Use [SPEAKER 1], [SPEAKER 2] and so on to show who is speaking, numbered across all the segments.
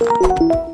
[SPEAKER 1] you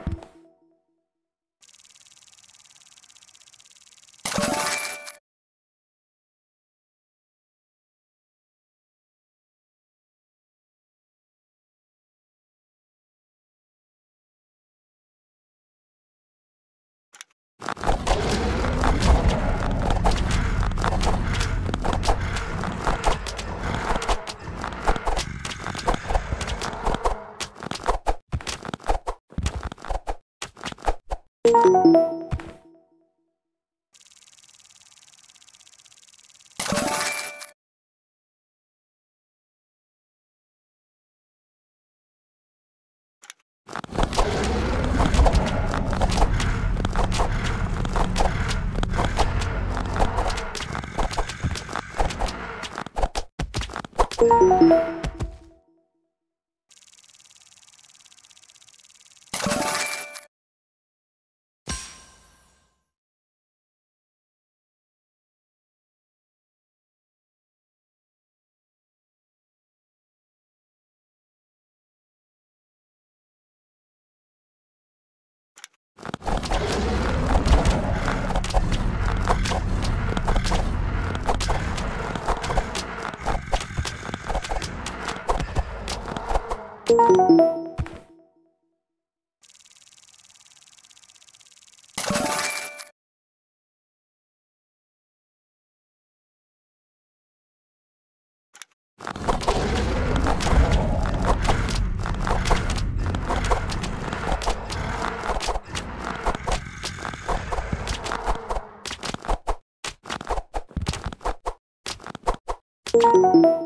[SPEAKER 1] Música you